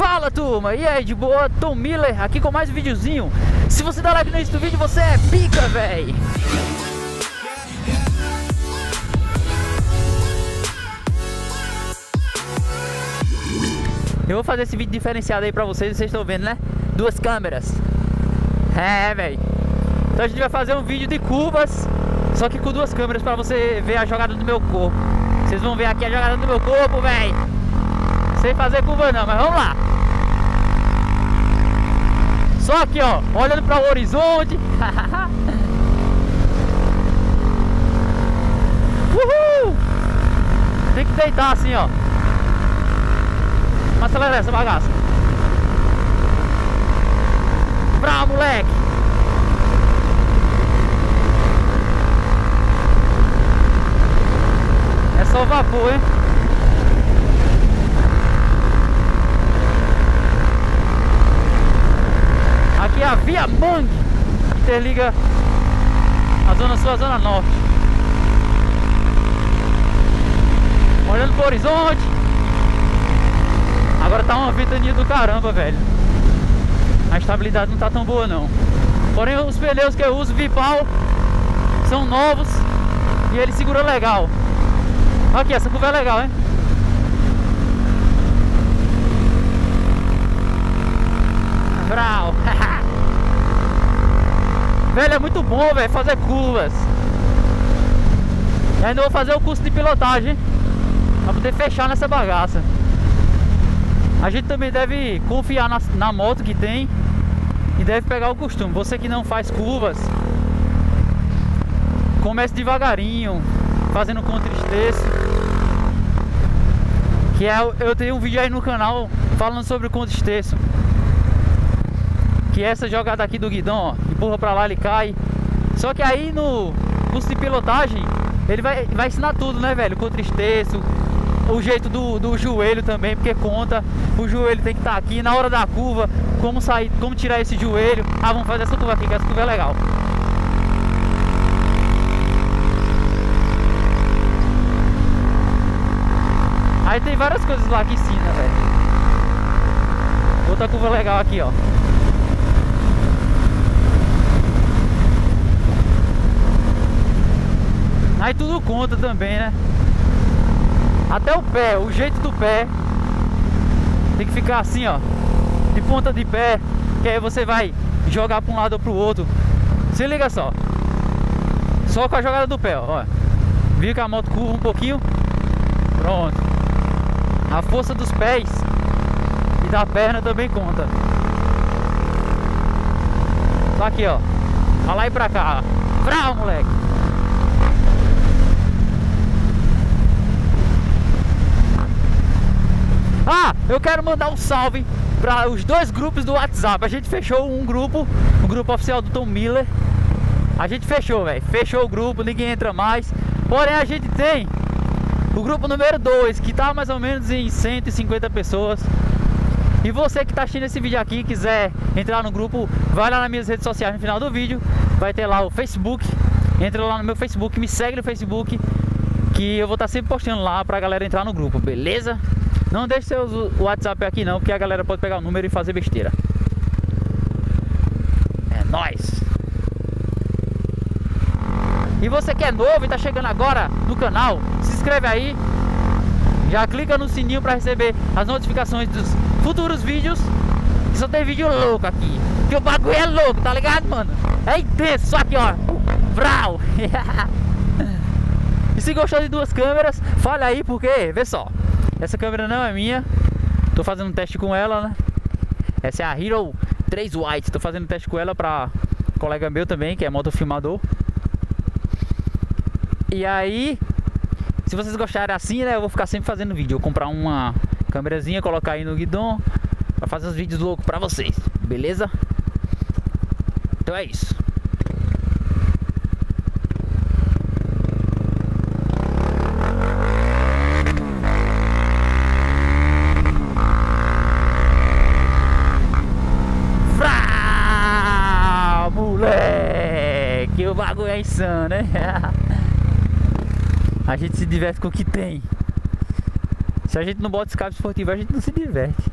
Fala turma, e aí de boa? Tom Miller aqui com mais um videozinho. Se você dá like do vídeo, você é pica, véi! Eu vou fazer esse vídeo diferenciado aí pra vocês, vocês estão vendo, né? Duas câmeras. É, véi. Então a gente vai fazer um vídeo de curvas, só que com duas câmeras pra você ver a jogada do meu corpo. Vocês vão ver aqui a jogada do meu corpo, véi. Sem fazer curva não, mas vamos lá. Só aqui, ó, olhando para o horizonte. Uhul! Tem que deitar assim, ó. Acelera essa bagaça. Pra moleque! É só vapor, hein? Aqui é a Via Mangue que interliga a zona sul à zona norte. Olhando pro horizonte. Agora tá uma ventania do caramba, velho. A estabilidade não tá tão boa não. Porém os pneus que eu uso Vipal são novos e ele segura legal. Aqui, essa curva é legal, hein? Brau. velho, é muito bom, velho, fazer curvas. E ainda vou fazer o curso de pilotagem Pra poder fechar nessa bagaça. A gente também deve confiar na, na moto que tem E deve pegar o costume. Você que não faz curvas Comece devagarinho Fazendo com tristeza. Que é, eu tenho um vídeo aí no canal Falando sobre o contexto que essa jogada aqui do guidão, ó, empurra pra lá, ele cai. Só que aí no curso de pilotagem, ele vai, vai ensinar tudo, né, velho? Com tristeço, o jeito do, do joelho também, porque conta, o joelho tem que estar tá aqui na hora da curva, como sair, como tirar esse joelho. Ah, vamos fazer essa curva aqui, que essa curva é legal. Aí tem várias coisas lá que ensina, velho. Outra curva legal aqui, ó. Aí tudo conta também, né? Até o pé, o jeito do pé. Tem que ficar assim, ó De ponta de pé Que aí você vai jogar para um lado ou para o outro. Se liga só. Só com a jogada do pé, ó. Viu que a moto curva um pouquinho? Pronto. A força dos pés E da perna também conta. Tá aqui, ó. Pra lá e pra cá Vrau, moleque Ah, eu quero mandar um salve para os dois grupos do WhatsApp. A gente fechou um grupo, o grupo oficial do Tom Miller. A gente fechou, velho. Fechou o grupo, ninguém entra mais. Porém, a gente tem o grupo número 2, que tá mais ou menos em 150 pessoas. E você que tá assistindo esse vídeo aqui quiser entrar no grupo, vai lá nas minhas redes sociais no final do vídeo. Vai ter lá o Facebook. Entra lá no meu Facebook, me segue no Facebook. Que eu vou estar tá sempre postando lá pra galera entrar no grupo, beleza? Não deixe seu WhatsApp aqui não, porque a galera pode pegar o número e fazer besteira. É nóis! E você que é novo e tá chegando agora no canal, se inscreve aí. Já clica no sininho para receber as notificações dos futuros vídeos. Só tem vídeo louco aqui. Que o bagulho é louco, tá ligado, mano? É intenso, só aqui, ó. Vrau! e se gostou de duas câmeras, fala aí porque, vê só. Essa câmera não é minha. Tô fazendo um teste com ela, né? Essa é a Hero 3 White. Tô fazendo um teste com ela pra colega meu também, que é motofilmador. E aí, se vocês gostarem assim, né? Eu vou ficar sempre fazendo vídeo. Vou comprar uma câmerazinha, colocar aí no guidão pra fazer uns vídeos loucos pra vocês, beleza? Então é isso. Né? a gente se diverte com o que tem. Se a gente não bota escape esportivo, a gente não se diverte.